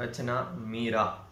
Rachna Meera.